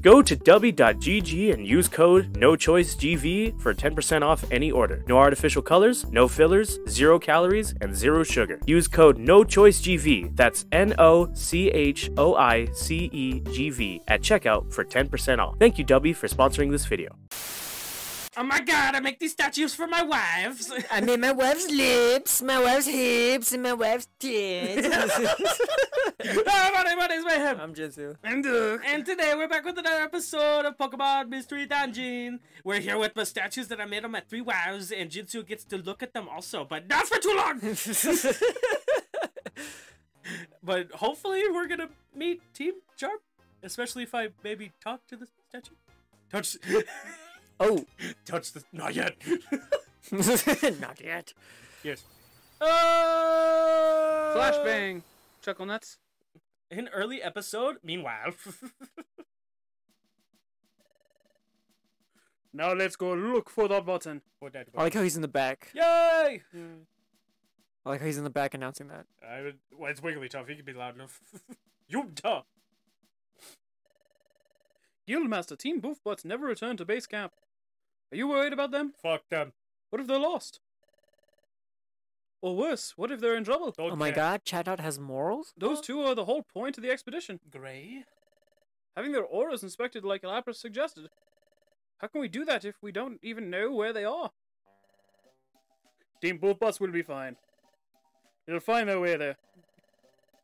Go to w.gg and use code NOCHOICEGV for 10% off any order. No artificial colors, no fillers, zero calories, and zero sugar. Use code NOCHOICEGV, that's N O C H O I C E G V, at checkout for 10% off. Thank you, W, for sponsoring this video. Oh my god, I make these statues for my wives. I made my wife's lips, my wife's hips, and my wife's tits. Hi, my, name, my name's Mayhem. I'm Jinsu. And, uh, and today we're back with another episode of Pokemon Mystery Dungeon. We're here with my statues that I made of my three wives, and Jinsu gets to look at them also, but not for too long. but hopefully we're gonna meet Team Sharp, especially if I maybe talk to the statue. Touch, Oh, touch the. Not yet. not yet. yes. Uh, Flashbang. Chuckle nuts. An early episode. Meanwhile. Now let's go look for the button. What that I like how he's in the back. Yay! I like how he's in the back announcing that. I would, well, it's Wigglytuff. He can be loud enough. you duh. Guildmaster Team Boofbutts never returned to base camp. Are you worried about them? Fuck them. What if they're lost? Or worse, what if they're in trouble? Don't Oh my care. god, Chatot has morals? Those two are the whole point of the expedition. Gray? Having their auras inspected like Lapras suggested. How can we do that if we don't even know where they are? Team Boofbutts will be fine. They'll find their way there.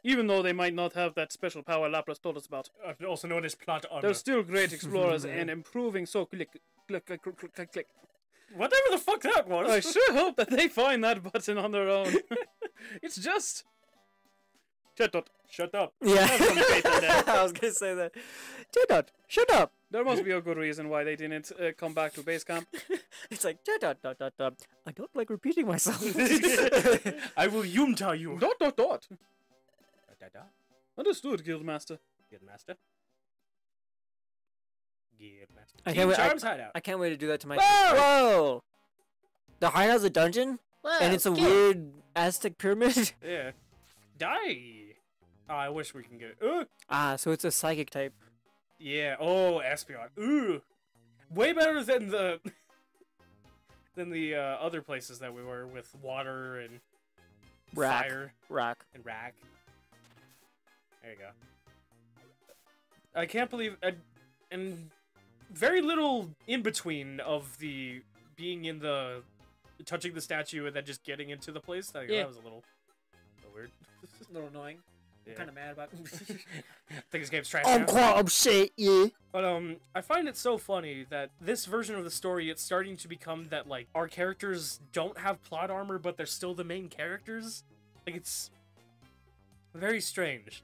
Even though they might not have that special power Lapras told us about. Uh, also known as plot armor. They're still great explorers and improving so click click click click click click. Whatever the fuck that was. I sure hope that they find that button on their own. it's just. Shut up. Yeah. some faith in. I was gonna say that. Chatot, shut up. There must be a good reason why they didn't uh, come back to base camp. It's like Chatot, dot, dot, dot. I don't like repeating myself. I will yumta you. dot dot dot. Da, da, da. Understood, Guildmaster. Good I can't wait- I- hideout. I can't wait to do that to my. Whoa! Whoa! The hideout's a dungeon, and it's a weird Aztec pyramid. Yeah. Die. Oh, I wish we can get it. Ooh. ah, so it's a psychic type. Yeah. Oh, Espeon. Ooh. Way better than the than the uh, other places that we were with water and Rock. fire Rock. and rack. There you go. I can't believe I, and very little in between of the being in the touching the statue and then just getting into the place. Like, Yeah. That was a little, a little weird. A little annoying. Yeah. Kind of mad about. I think this game's trash. I'm now. quite upset, yeah. But um, I find it so funny that this version of the story, it's starting to become that like our characters don't have plot armor, but they're still the main characters. Like it's very strange,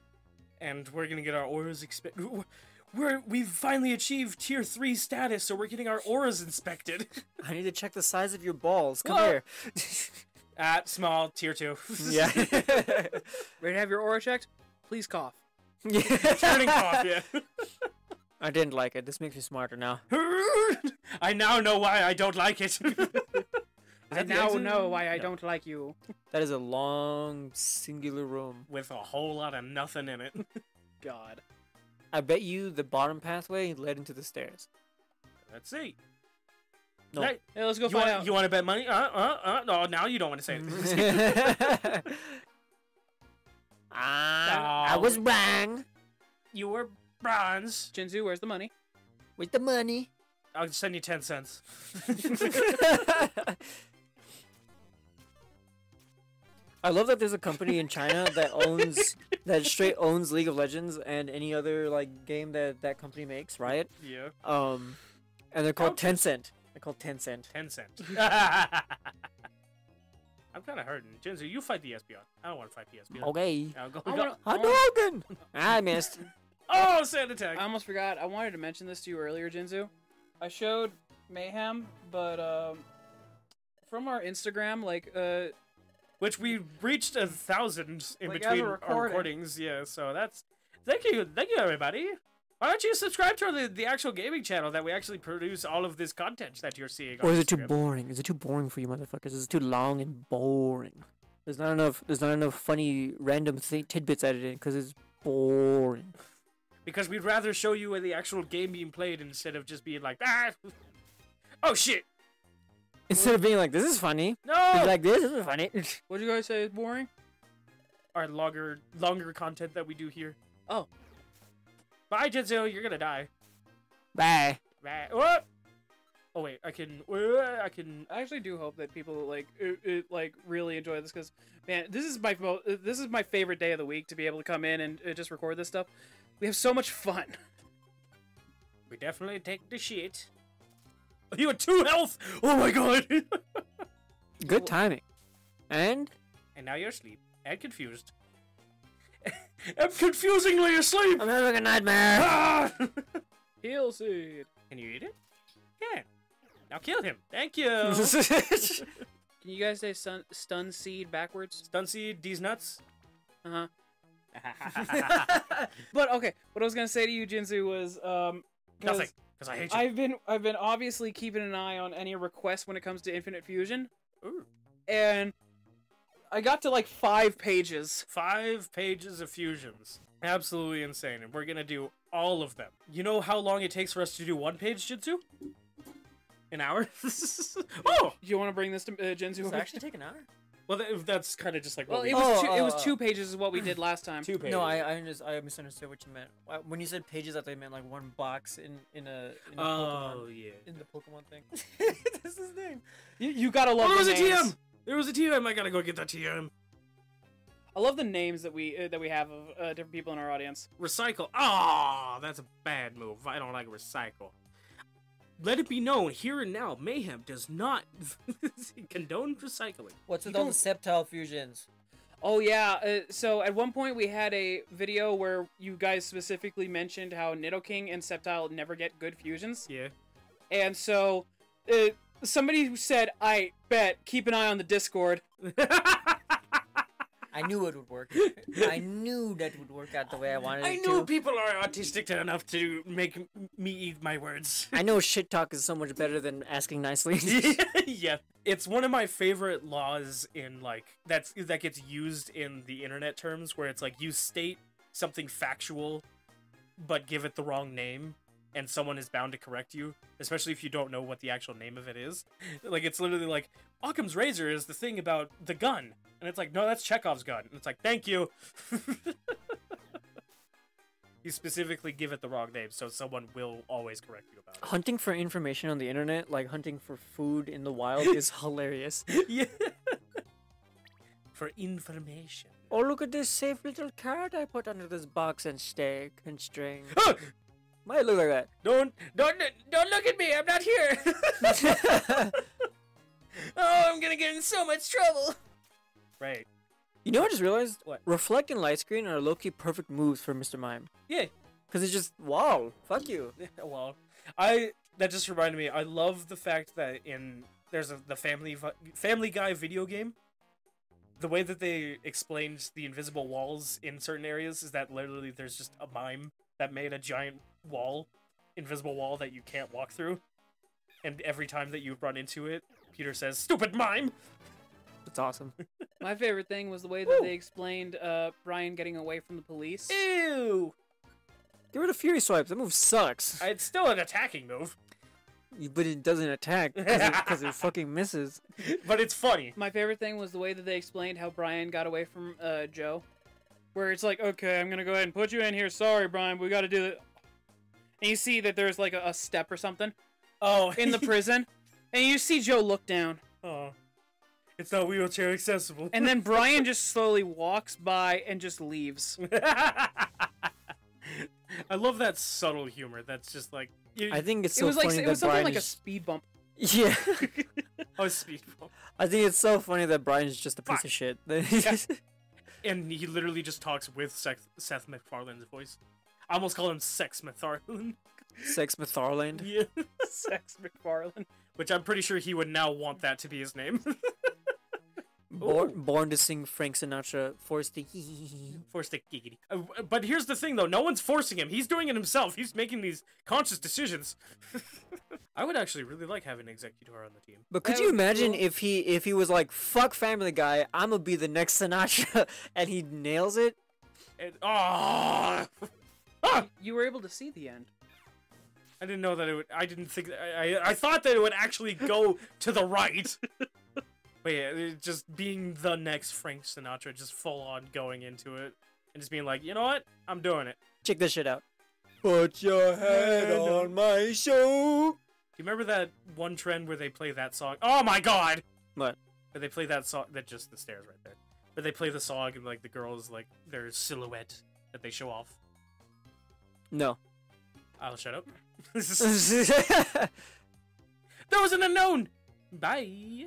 and we're gonna get our auras expect. We're we've finally achieved tier three status, so we're getting our auras inspected. I need to check the size of your balls. Come Whoa. here. At small tier two. yeah. Ready to have your aura checked? Please cough. Turning off. Yeah. I didn't like it. This makes me smarter now. I now know why I don't like it. I now know why I don't like you. That is a long, singular room. With a whole lot of nothing in it. God. I bet you the bottom pathway led into the stairs. Let's see. No. Hey, Hey, let's go you find want, out. you want to bet money? Uh, uh, uh. No, now you don't want to say it. Ah, I was wrong. you were bronze. Jinzu, where's the money? With the money. I'll send you 10 cents. I love that there's a company in China that owns that straight owns League of Legends and any other like game that that company makes, Riot. yeah. Um, and they're called Tencent. They're called Tencent. 10 cent. I'm kind of hurting. Jinzu, you fight the Espeon. I don't want to fight the Espeon. Okay. I'll go, I go- wanna- I wanna- Hadouken! I missed. Oh, sand attack. I almost forgot. I wanted to mention this to you earlier, Jinzu. I showed Mayhem, but um, from our Instagram, like, uh, Which we reached a thousand in Like, between a our recordings. Yeah, so that's. Thank you. Thank you, everybody. Why don't you subscribe to the, the actual gaming channel that we actually produce all of this content that you're seeing? Or on is it too Instagram? boring? Is it too boring for you motherfuckers? Is it too long and boring? There's not enough. There's not enough funny random th- tidbits added in because it's boring. because we'd rather show you the actual game being played instead of just being like, ah, oh shit, Instead of being like, this is funny, no. be like, this is funny. What'd you guys say is boring? Our longer, longer content that we do here. Oh. Bye, Jinzu. You're gonna die. Bye. Bye. What? Oh wait, I can. uh, I can. I actually do hope that people like uh, uh, like really enjoy this because man, this is my mo- this is my favorite day of the week to be able to come in and uh, just record this stuff. We have so much fun. We definitely take the shit. You had two health. Oh my god. Good timing. And and now you're asleep and confused. I'm confusingly asleep. I'm having a nightmare. Ah! Heal seed. Can you eat it? Yeah. Now kill him. Thank you. Can you guys say stun, stun seed backwards? Stun seed, these nuts. Uh huh. But okay, what I was gonna say to you, Jinzu, was um 'cause Nothing, because I hate you. I've been I've been obviously keeping an eye on any requests when it comes to Infinite Fusion, Ooh. and I got to like five pages. Five pages of fusions. Absolutely insane. And we're gonna do all of them. You know how long it takes for us to do one page Jitsu? An hour? oh! Do you want to bring this to uh, Jinzu? Does it actually take an hour? Well, th- that's kind of just like Well, what it we was Oh, two, it was uh, two pages is what we did last time. two pages. No, I I, under- I misunderstood what you meant. Uh, When you said pages, I thought you meant like one box in in a in a Oh, Pokemon yeah. in the Pokemon thing. That's his name. You, you gotta love Oh, there the was a names. TM! There was a TM. I gotta go get that TM. I love the names that we uh, that we have of uh, different people in our audience. Recycle. Ah, that's a bad move. I don't like recycle. Let it be known here and now, Mayhem does not condone recycling. What's with all the Sceptile fusions? Oh yeah, uh, so at one point we had a video where you guys specifically mentioned how Nidoking and Sceptile never get good fusions, Yeah. and so uh, somebody who said, "I bet keep an eye on the Discord." I knew it would work. I knew that would work out the way I wanted I it know to. people are autistic enough to make me eat my words. I know shit talk is so much better than asking nicely. yeah, it's one of my favorite laws in like that's that gets used in the internet terms where it's like you state something factual but give it the wrong name and someone is bound to correct you, especially if you don't know what the actual name of it is. Like it's literally like Occam's razor is the thing about the gun. And it's like, no, that's Chekhov's gun. And it's like, thank you. you specifically give it the wrong name, so someone will always correct you about hunting for information on the internet, like hunting for food in the wild, is hilarious. yeah. For information. Oh, look at this safe little card I put under this box and stake and string. Might look like that. Don't don't don't look at me. I'm not here. oh, I'm gonna get in so much trouble. Right. you know, I just realized What? reflect and light screen are low key perfect moves for Mr. Mime. Yeah. Cause it's just wow, fuck you. well, I that just reminded me. I love the fact that in there's a the Family Family Guy video game. The way that they explained the invisible walls in certain areas is that literally there's just a mime that made a giant wall, invisible wall that you can't walk through. And every time that you run into it, Peter says, "Stupid mime." That's awesome. My favorite thing was the way that they explained uh, Brian getting away from the police. Ew. Get rid of Fury Swipes. That move sucks. It's still an attacking move, But it doesn't attack because it, 'cause it fucking misses. but it's funny. My favorite thing was the way that they explained how Brian got away from uh, Joe, where it's like, okay, I'm gonna go ahead and put you in here. Sorry, Brian, but we got to do it. And you see that there's like a, a step or something Oh, in the prison, and you see Joe look down, oh, it's not wheelchair accessible. and then Brian just slowly walks by and just leaves. I love that subtle humor. That's just like you, I think it's so it so was like funny it was something Brian like a speed bump. Yeah. oh speed bump. I think it's so funny that Brian's just a piece Fuck. of shit. And he literally just talks with Seth, Seth MacFarlane's voice. I almost call him Sex MacFarlane. Sex McFarland. Yeah, Sex McFarlane. which I'm pretty sure he would now want that to be his name. Born, born to sing Frank Sinatra, forced to. Forced to giggity. Uh, but here's the thing, though. No one's forcing him. He's doing it himself. He's making these conscious decisions. I would actually really like having an executor on the team. But could That you imagine cool. if he if he was like fuck Family Guy, I'm gonna be the next Sinatra, and he nails it? And, oh, Ah! You were able to see the end. I didn't know that it would. I didn't think. I I, I thought that it would actually go to the right. But yeah, it just being the next Frank Sinatra, just full on going into it and just being like, you know what, I'm doing it. Check this shit out. Put your head Head on my shoulder. Do you remember that one trend where they play that song? Oh my god! What? Where they play that song? That just the stairs right there. Where they play the song and like the girls like their silhouette that they show off. No. I'll shut up. there was an unknown. Bye.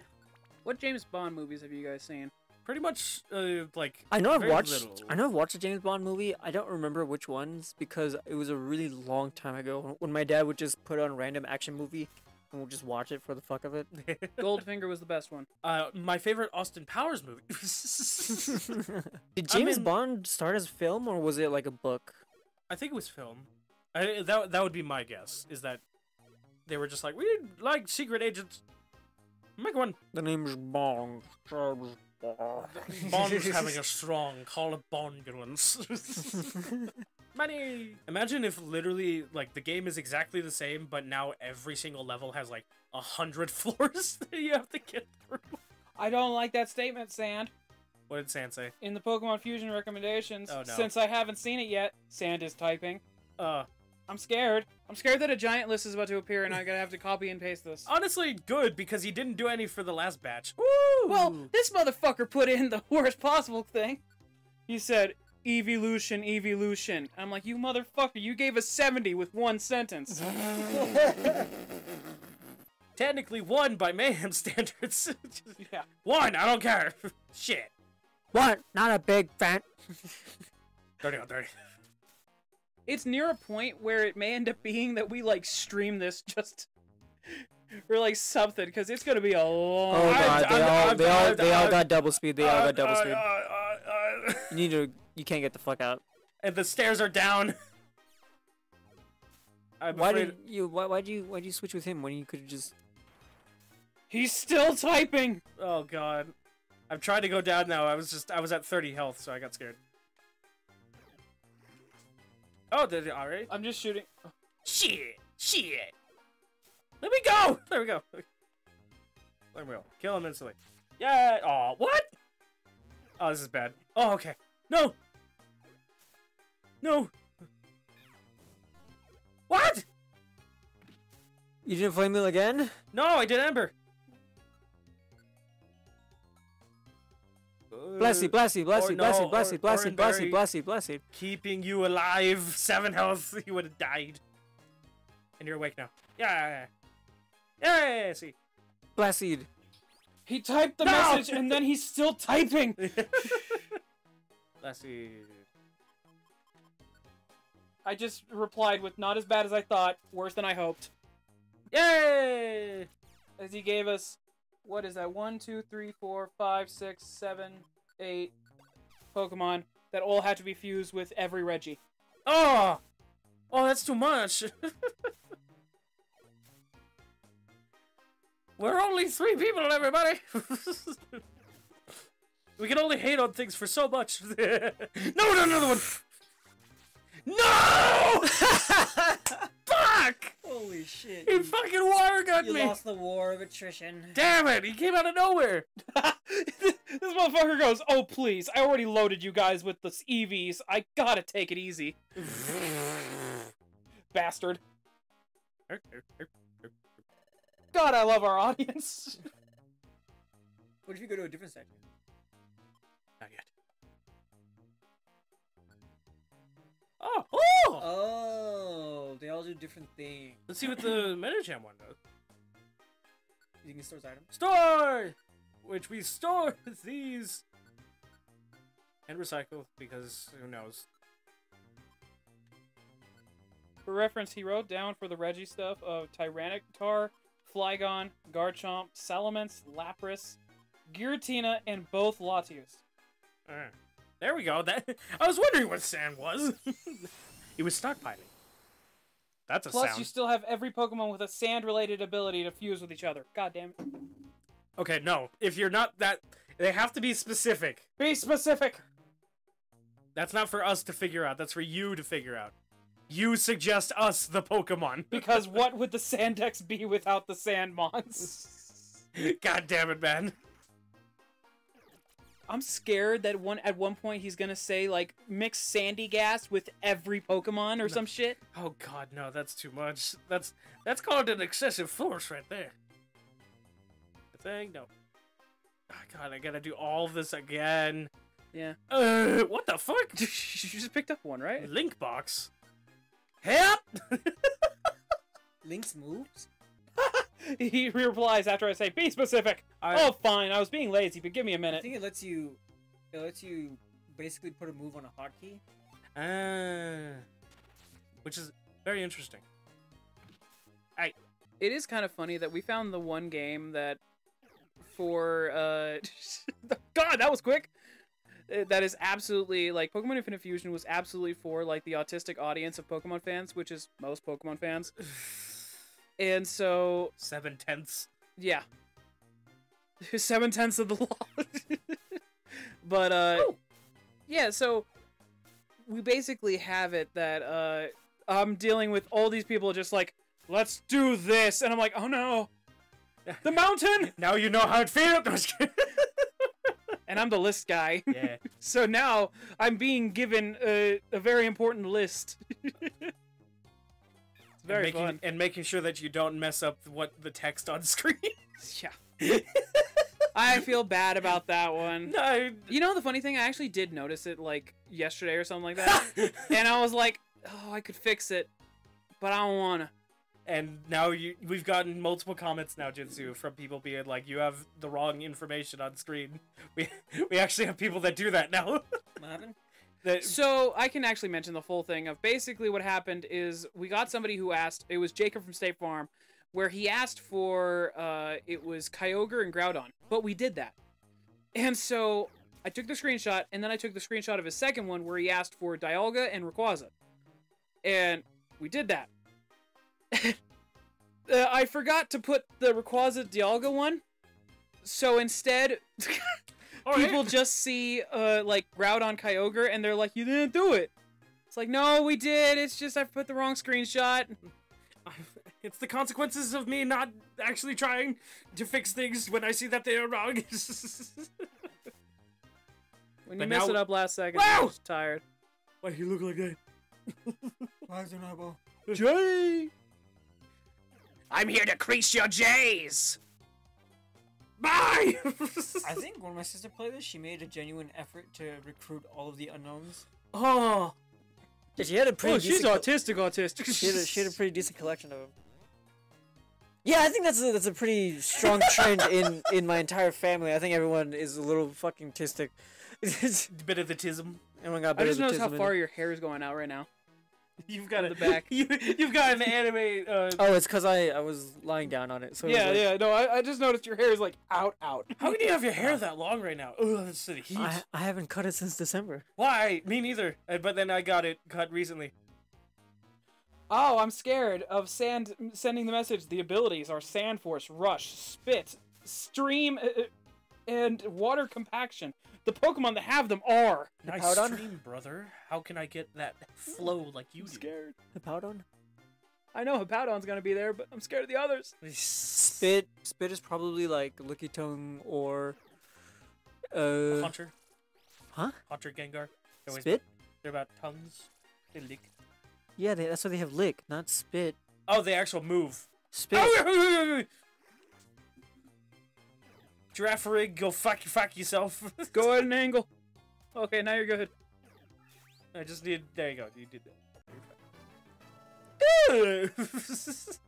What James Bond movies have you guys seen? Pretty much uh, like I know I've watched. little. I know I've watched a James Bond movie. I don't remember which ones because it was a really long time ago when my dad would just put on random action movie and we'll just watch it for the fuck of it. Goldfinger was the best one. uh, my favorite Austin Powers movie. Did I'm James Bond start as film or was it like a book? I think it was film. I, that that would be my guess. Is that they were just like we like secret agents. Make one. The name's Bond. James Bond. Bond's having a strong call of bondulance. Money. Imagine if literally like the game is exactly the same, but now every single level has like a hundred floors that you have to get through. I don't like that statement, Sand. What did San say? In the Pokemon Fusion recommendations, Oh, no. since I haven't seen it yet, Sand is typing. Uh, I'm scared. I'm scared that a giant list is about to appear and I'm gonna have to copy and paste this. honestly, good because he didn't do any for the last batch. Woo! Well, this motherfucker put in the worst possible thing. He said, evolution, evolution. I'm like, you motherfucker, you gave us 70 with one sentence. technically one by mayhem standards. yeah. one, I don't care. Shit. What? Not a big fan. 30 on 30. It's near a point where it may end up being that we, like, stream this just... or, like, something, because it's gonna be a long... Oh I- god, they I- all I- they all I- they all I- got double speed. They all got double Uh, speed. uh, uh, You need to. You can't get the fuck out. and the stairs are down. I'm Why afraid- did you? Why why'd you why'd you switch with him when you could just? He's still typing! Oh god. I'm trying to go down now. I was just I was at 30 health, so I got scared. Oh, did it already? I'm just shooting. Shit! Shit! Let me go! There we go. There we go. Kill him instantly. Yeah. Oh, what? Oh, this is bad. Oh, okay. No. No. What? You didn't flame wheel again? No, I did Ember. Blessy, blessy, blessy, or blessy, no, blessy, or- blessy, or blessy, Berry. blessy, blessy. Keeping you alive. Seven health. You would have died. And you're awake now. Yeah. Yeah. yeah, see. Blessed. He typed the No! message and then he's still typing! Let's. I just replied with not as bad as I thought, worse than I hoped. Yay! As he gave us, what is that? One, two, three, four, five, six, seven, eight Pokemon that all had to be fused with every Reggie. Oh! Oh, that's too much. We're only three people, everybody. we can only hate on things for so much. no, no, another one. No! Fuck! Holy shit! He fucking water gunned me. You lost the war of attrition. Damn it! He came out of nowhere. this motherfucker goes, oh please, I already loaded you guys with the EVs. I gotta take it easy. Bastard. God, I love our audience. What if you go to a different section? Not yet. Oh, oh! Oh, they all do different things. Let's see what the Metagem one does. You can store items. Store! Which we store these. And recycle, because who knows. For reference, he wrote down for the Reggie stuff of Tyranitar, Flygon, Garchomp, Salamence, Lapras, Giratina, and both Latios. Alright. There we go. That I was wondering what sand was. he was stockpiling. That's a Plus, sound. you still have every Pokemon with a sand-related ability to fuse with each other. God damn it. Okay, no. If you're not that, they have to be specific. Be specific! That's not for us to figure out. That's for you to figure out. You suggest us the Pokemon. Because what would the Sandex be without the Sandmons? God damn it, man. I'm scared that one at one point he's gonna say like mix Sandygast with every Pokemon or some shit. Oh god, no, that's too much. That's that's called an excessive force right there. The thing, no. Oh, god, I gotta do all this again. Yeah. Uh, what the fuck? you just picked up one, right? Link box. Help! Link's moves? he replies after I say, "Be specific." I- Oh, fine. I was being lazy, but give me a minute. I think it lets you. It lets you basically put a move on a hotkey. Ah. which is very interesting. It is kind of funny that we found the one game that, for uh, God, that was quick. Uh, That is absolutely like Pokemon Infinite Fusion was absolutely for like the autistic audience of Pokemon fans, which is most Pokemon fans. And so Seven tenths. Yeah. Seven tenths of the law. but uh yeah, so we basically have it that uh I'm dealing with all these people just like, let's do this and I'm like, oh no. The mountain Now you know how it feels. No, I'm just kidding. and I'm the list guy. yeah. So now I'm being given a, a very important list. Very and making, fun. And making sure that you don't mess up what the text on screen. Yeah. I feel bad about that one. no. You know the funny thing, I actually did notice it like yesterday or something like that, and I was like, "Oh, I could fix it, but I don't wanna." And now you, we've gotten multiple comments now, Jinsu, from people being like, "You have the wrong information on screen." We we actually have people that do that now. What happened? That, So I can actually mention the full thing of basically what happened is we got somebody who asked. It was Jacob from State Farm, where he asked for uh, it was Kyogre and Groudon, but we did that, and so I took the screenshot, and then I took the screenshot of his second one where he asked for Dialga and Rayquaza, and we did that. uh, I forgot to put the Rayquaza Dialga one, so instead. people just see uh like Groudon Kyogre and they're like, "You didn't do it." It's like, "No, we did. It's just I put the wrong screenshot." it's the consequences of me not actually trying to fix things when I see that they are wrong. When you But mess it up last second, Wow! I'm just tired. Why do you look like that? Why is there no eyeball? Jay! I'm here to crease your J's! Bye! I think when my sister played this, she made a genuine effort to recruit all of the unknowns. oh, Yeah, she had a pretty. Oh, she's decent co- autistic, autistic. She had, a, she had a pretty decent collection of them. Yeah, I think that's a, that's a pretty strong trend in in my entire family. I think everyone is a little fucking tistic. bit of the tism. everyone got a I bit just of noticed how far it. your hair is going out right now. You've got On a, the back. You, you've got an anime. Uh, Oh, it's because I I was lying down on it. So it Yeah, like- yeah. No, I, I just noticed your hair is like out, out. How can you have your hair that long right now? Ugh, that's the heat. I I haven't cut it since December. Why? Me neither. Uh, But then I got it cut recently. Oh, I'm scared of sand sending the message. The abilities are Sand Force, Rush, Spit, Stream, uh, uh, and Water Compaction. The Pokemon that have them are. Nice Hippowdon? stream, brother. How can I get that flow like you I'm do? scared. The Powdon? I know Hippowdon's gonna be there, but I'm scared of the others. Spit Spit is probably like Lickitung or uh Haunter. Huh? Haunter Gengar. They're always- Spit? They're about tongues. They lick. Yeah, they, that's why they have lick, not spit. Oh, the actual move. Spit. Girafarig, go fuck, fuck yourself. Go at an angle. Okay, now you're good. I just need. There you go. You did that.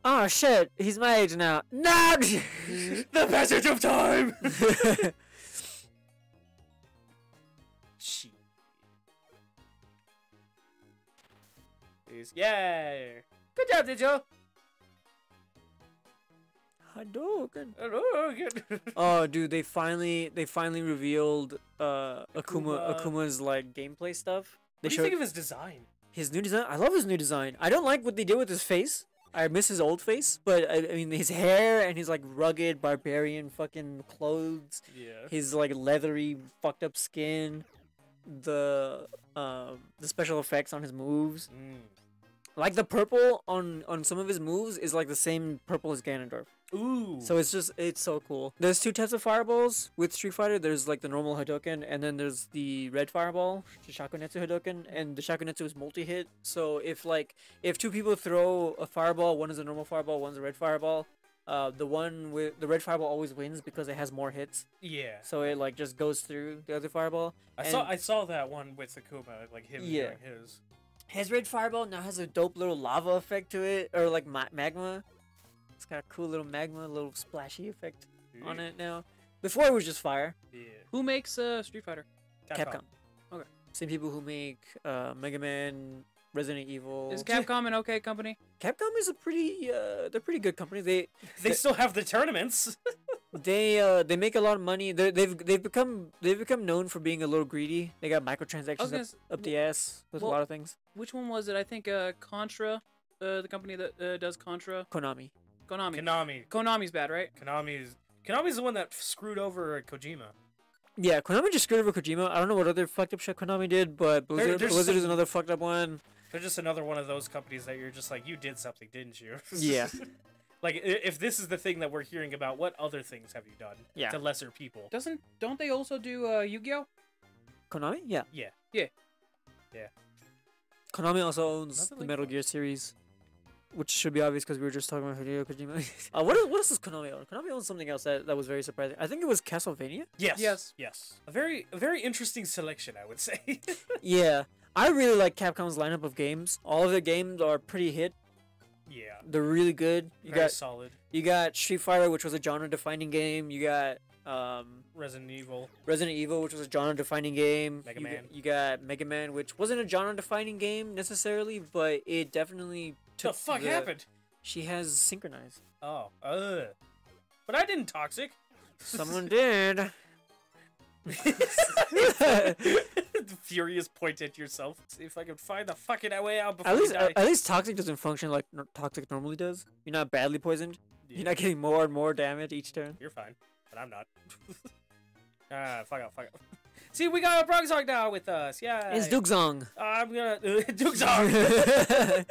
Oh shit, he's my age now. No. the passage of time. Shit. Is- Yeah. Good job, Dijo. Hadouken. Oh. Oh, dude, they finally they finally revealed uh Akuma Akuma. Akuma's like gameplay stuff. They What do you think of his design? his new design. I love his new design. I don't like what they did with his face. I miss his old face, but I, I mean his hair and his like rugged barbarian fucking clothes, Yeah. his like leathery fucked up skin, the um the special effects on his moves. Mm. Like the purple on on some of his moves is like the same purple as Ganondorf. Ooh. So it's just it's so cool. There's two types of fireballs with Street Fighter. There's like the normal Hadouken, and then there's the red fireball, the Shakunetsu Hadouken, and the Shakunetsu is multi-hit. So if like if two people throw a fireball, one is a normal fireball, one's a red fireball. Uh, the one with the red fireball always wins because it has more hits. yeah. So it like just goes through the other fireball. I saw I saw that one with Sakuma, like him Yeah. doing his. His red fireball now has a dope little lava effect to it, or like ma- magma. It's got a cool little magma, little splashy effect on it now. Before it was just fire. Yeah. Who makes uh, Street Fighter? Capcom. Okay. Same people who make uh, Mega Man, Resident Evil. Is Capcom an okay company? Capcom is a pretty uh, they're pretty good company. They They still have the tournaments. they uh, they make a lot of money. They they've they've become they've become known for being a little greedy. They got microtransactions gonna up, s- up the ass with well- a lot of things. Which one was it? I think uh, Contra, uh, the company that uh, does Contra. Konami. Konami. Konami. Konami's bad, right? Konami's Konami's the one that screwed over Kojima. Yeah, Konami just screwed over Kojima. I don't know what other fucked up shit Konami did, but Blizzard, there's Blizzard is another fucked up one. They're just another one of those companies that you're just like, you did something, didn't you? Yeah. like, if this is the thing that we're hearing about, what other things have you done Yeah. to lesser people? Doesn't don't they also do uh, Yu-Gi-Oh? Konami? Yeah. Yeah. Yeah. Yeah. Konami also owns Nothing the like Metal that. Gear series, which should be obvious because we were just talking about Hideo Kojima. uh, what, what else does Konami own? Konami owns something else that, that was very surprising. I think it was Castlevania. Yes. Yes. Yes. A very, a very interesting selection, I would say. yeah, I really like Capcom's lineup of games. All of their games are pretty hit. yeah. They're really good. You very got solid. you got Street Fighter, which was a genre-defining game. You got um, Resident Evil. Resident Evil, which was a genre-defining game. Mega you Man. Got, you got Mega Man, which wasn't a genre-defining game necessarily, but it definitely What took. the fuck the- happened? She has synchronized. Oh, uh. But I didn't toxic. Someone did. Furious point at yourself. See if I can find the fucking way out before At least, die. at, least toxic doesn't function like toxic normally does. You're not badly poisoned. You're not getting more and more damage each turn. You're fine, but I'm not. ah, fuck off, fuck off. See, we got a Bronzong now with us. Yeah. It's Dugzong. I'm gonna Dugzong.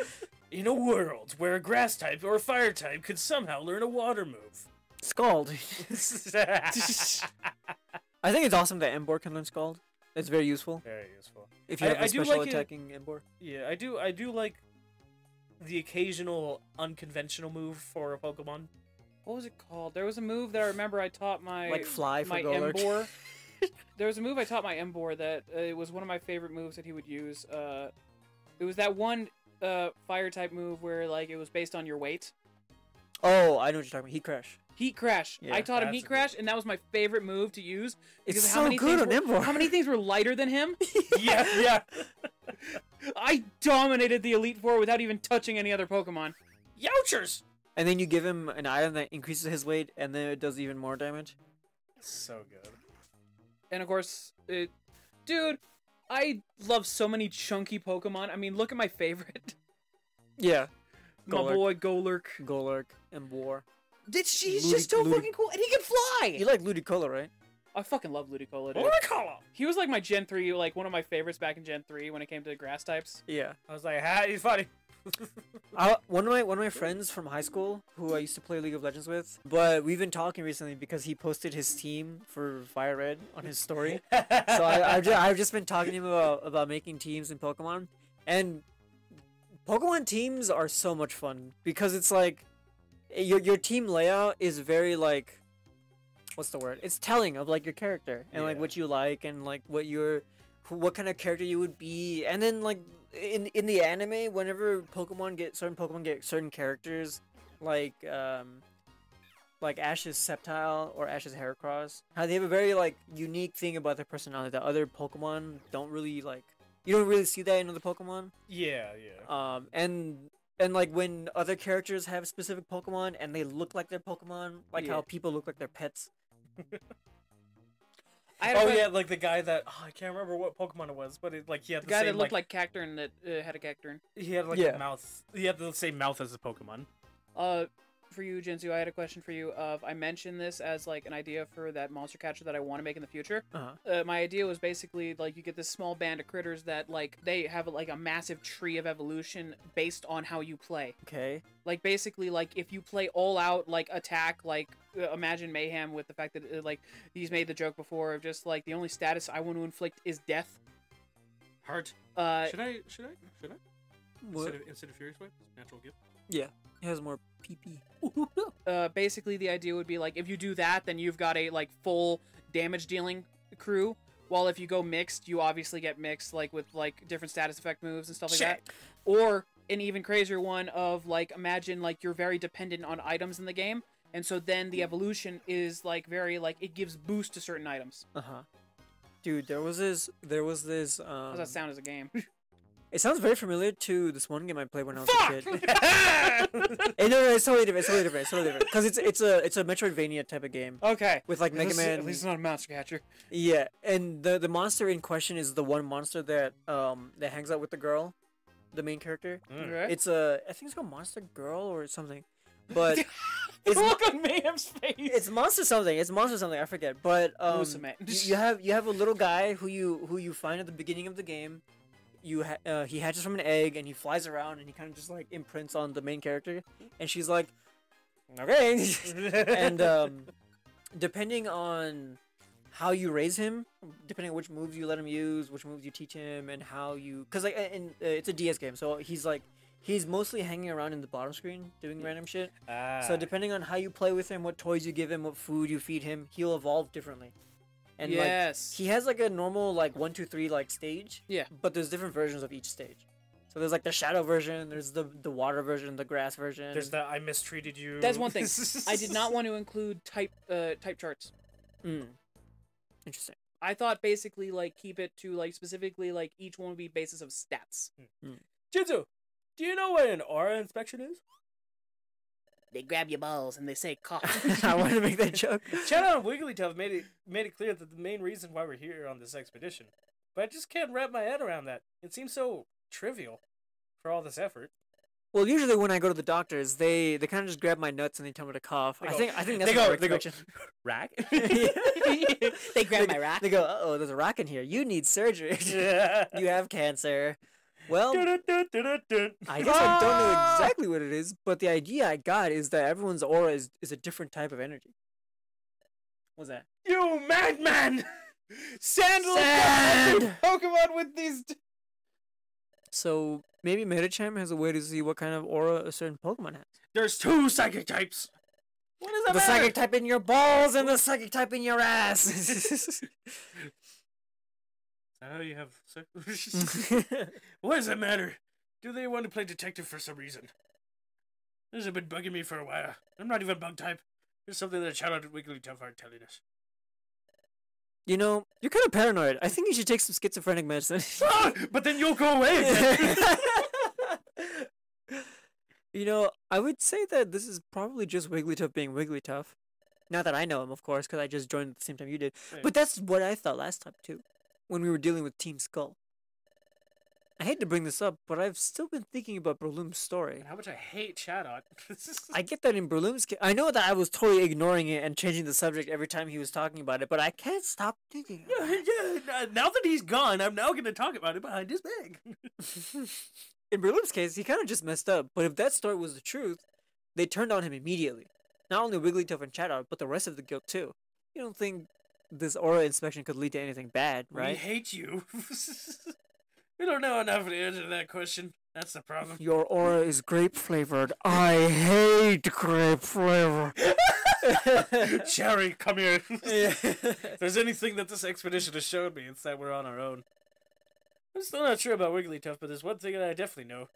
In a world where a grass type or a fire type could somehow learn a water move. Scald. I think it's awesome that Emboar can learn Scald. It's very useful Very useful. if you I- have a I special like it- attacking Emboar. Yeah, I do. I do like the occasional unconventional move for a Pokemon. What was it called? There was a move that I remember I taught my Like fly for my Golurk. Emboar. there was a move I taught my Emboar that uh, it was one of my favorite moves that he would use. Uh, it was that one uh, fire type move where like it was based on your weight. Oh, I know what you're talking about. Heat Crash. Heat Crash. Yeah, I taught him Heat a good Crash, and that was my favorite move to use. It's because so good on things were, How many things were lighter than him? yeah, yeah. I dominated the Elite Four without even touching any other Pokemon. Youchers. And then you give him an item that increases his weight, and then it does even more damage. So good. And of course, it, dude, I love so many chunky Pokemon. I mean, look at my favorite, Yeah. my Golurk. boy Golurk. Golurk, Emboar. This, he's Ludi- just so Ludi- fucking cool, and he can fly. You like Ludicolo, right? I fucking love Ludicolo. Dude. Oricolo. He was like my Gen three, like one of my favorites back in Gen three when it came to grass types. Yeah. I was like, ha, he's funny. I, one of my one of my friends from high school who I used to play League of Legends with, but we've been talking recently because he posted his team for Fire Red on his story. so I, I've, just, I've just been talking to him about, about making teams in Pokemon, and Pokemon teams are so much fun because it's like your your team layout is very like what's the word? It's telling of like your character and like what you like and like what your what kind of character you would be, and then like in in the anime, whenever Pokemon get certain Pokemon get certain characters, like um like Ash's Sceptile or Ash's Heracross, how they have a very like unique thing about their personality that other Pokemon don't really like. You don't really see that in other Pokemon. yeah, yeah. Um, and and like when other characters have specific Pokemon and they look like their Pokemon, like Yeah. how people look like their pets. I had Oh friend- yeah, like the guy that oh, I can't remember what Pokemon it was, but it, like he had the the, guy same that looked like, Cacturne that uh, had a Cacturne. he had like Yeah. a mouth. He had the same mouth as a Pokemon. Uh, for you, Jinzu. I had a question for you. Of I mentioned this as like an idea for that monster catcher that I want to make in the future. Uh-huh. Uh, my idea was basically like you get this small band of critters that like they have like a massive tree of evolution based on how you play. Okay. Like basically like if you play all out like attack like uh, imagine mayhem with the fact that uh, like he's made the joke before of just like the only status I want to inflict is death. Heart. Uh, Should I? Should I? Should I? What? Instead of, instead of Furious Wipe, natural gift. Yeah. It has more Uh, basically the idea would be like if you do that then you've got a like full damage dealing crew while if you go mixed you obviously get mixed like with like different status effect moves and stuff like that. Or an even crazier one of like imagine like you're very dependent on items in the game and so then the evolution is like very like it gives boost to certain items. Uh-huh. Dude, there was this there was this um how does that sound as a game It sounds very familiar to this one game I played when I was Fuck! a kid. Eh, no, no, it's totally different. It's totally different. It's totally different. Because it's it's a it's a Metroidvania type of game okay with like Mega least- Man. at least it's not a monster catcher Yeah, and the the monster in question is the one monster that um that hangs out with the girl, the main character. okay It's a I think it's called Monster Girl or something, but it's look on mayhem's face it's monster something. It's monster something. I forget. But um, you, you have you have a little guy who you who you find at the beginning of the game. You ha- uh, he hatches from an egg and he flies around and he kind of just like imprints on the main character, and she's like, okay, and um, depending on how you raise him, depending on which moves you let him use, which moves you teach him, and how you, because like, and uh, it's a DS game, so he's like, he's mostly hanging around in the bottom screen doing random shit. Ah. So depending on how you play with him, what toys you give him, what food you feed him, he'll evolve differently. And like, yes he has like a normal like one two three like stage. Yeah. But there's different versions of each stage. So there's like the shadow version, there's the the water version, the grass version. There's the I mistreated you. That's one thing. I did not want to include type uh type charts. Mm. Interesting. I thought basically like keep it to like specifically like each one would be basis of stats. Jinzu, do you know what an aura inspection is? They grab your balls and they say cough. I wanted to make that joke. Shout out Wigglytuff made it made it clear that the main reason why we're here on this expedition. But I just can't wrap my head around that. It seems so trivial for all this effort. Well, usually when I go to the doctors, they they kind of just grab my nuts and they tell me to cough. They I go- think I think they that's go- correct they go, direction. Rack? they grab They- my rack. They go, uh oh, there's a rock in here. You need surgery. you have cancer. Well, I guess I don't know Ah! exactly what it is, but the idea I got is that everyone's aura is, is a different type of energy. What's that? You madman! Sandal Sand! Pokemon with these. D- So maybe Medicham has a way to see what kind of aura a certain Pokemon has. There's two psychic types. What does that The matter? psychic type in your balls and the psychic type in your ass. That how you have sex? what does that matter? Do they want to play detective for some reason? This has been bugging me for a while. I'm not even bug type. It's something that Shout out to Wigglytuff aren't telling us. you know, you're kind of paranoid. I think you should take some schizophrenic medicine. Ah, but then you'll go away you know, I would say that this is probably just Wigglytuff being Wigglytuff. Not that I know him, of course, because I just joined at the same time you did. Right. But that's what I thought last time too, when we were dealing with Team Skull. I hate to bring this up, but I've still been thinking about Breloom's story. And how much I hate Chatot. I get that in Breloom's case. I know that I was totally ignoring it and changing the subject every time he was talking about it, but I can't stop thinking. yeah, yeah, now that he's gone, I'm now going to talk about it behind his back. in Breloom's case, he kind of just messed up. But if that story was the truth, they turned on him immediately. Not only Wigglytuff and Chatot, but the rest of the guild too. You don't think this aura inspection could lead to anything bad, right? We hate you. we don't know enough to answer that question. That's the problem. Your aura is grape flavored. I hate grape flavor. Cherry, come here. If there's anything that this expedition has showed me, it's that we're on our own. I'm still not sure about Wigglytuff, but there's one thing that I definitely know.